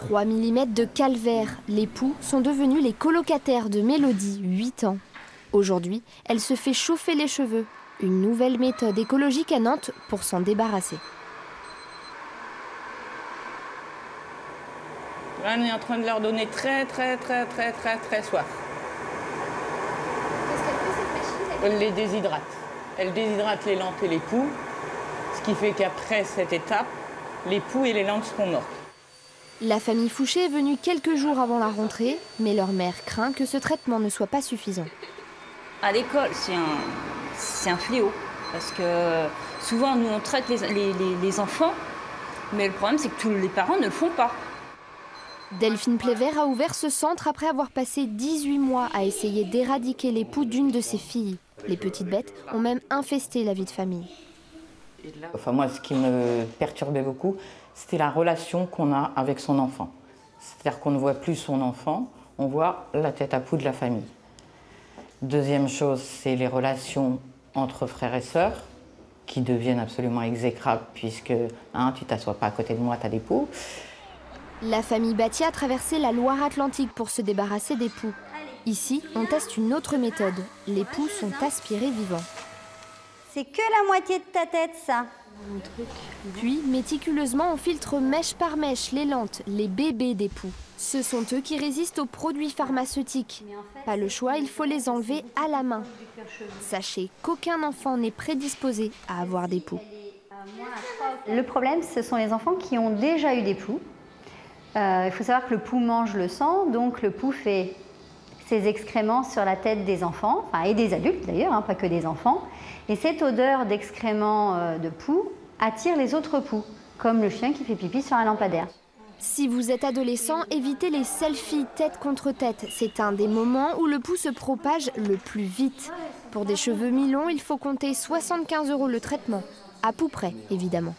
3 mm de calvaire, les poux sont devenus les colocataires de Mélodie, 8 ans. Aujourd'hui, elle se fait chauffer les cheveux, une nouvelle méthode écologique à Nantes pour s'en débarrasser. Là, on est en train de leur donner très, très, très, très, très, très soif. Elle? Les déshydrate. Elle déshydrate les lentes et les poux, ce qui fait qu'après cette étape, les poux et les lentes seront mortes. La famille Fouché est venue quelques jours avant la rentrée, mais leur mère craint que ce traitement ne soit pas suffisant. À l'école, c'est un, un fléau. Parce que souvent, nous, on traite les, les enfants, mais le problème, c'est que tous les parents ne le font pas. Delphine Plévert a ouvert ce centre après avoir passé 18 mois à essayer d'éradiquer les poux d'une de ses filles. Les petites bêtes ont même infesté la vie de famille. Enfin, moi, ce qui me perturbait beaucoup, c'était la relation qu'on a avec son enfant. C'est-à-dire qu'on ne voit plus son enfant, on voit la tête à poux de la famille. Deuxième chose, c'est les relations entre frères et sœurs qui deviennent absolument exécrables puisque hein, tu t'assois pas à côté de moi, tu as des poux. La famille Batia a traversé la Loire-Atlantique pour se débarrasser des poux. Ici, on teste une autre méthode. Les poux sont aspirés vivants. C'est que la moitié de ta tête, ça. Puis, méticuleusement, on filtre mèche par mèche les lentes, les bébés des poux. Ce sont eux qui résistent aux produits pharmaceutiques. Pas le choix, il faut les enlever à la main. Sachez qu'aucun enfant n'est prédisposé à avoir des poux. Le problème, ce sont les enfants qui ont déjà eu des poux euh, il faut savoir que le pou mange le sang, donc le pou fait ses excréments sur la tête des enfants, et des adultes d'ailleurs, hein, pas que des enfants. Et cette odeur d'excréments euh, de poux attire les autres poux, comme le chien qui fait pipi sur un lampadaire. Si vous êtes adolescent, évitez les selfies tête contre tête. C'est un des moments où le pouls se propage le plus vite. Pour des cheveux mi-longs, il faut compter 75 euros le traitement. À peu près, évidemment.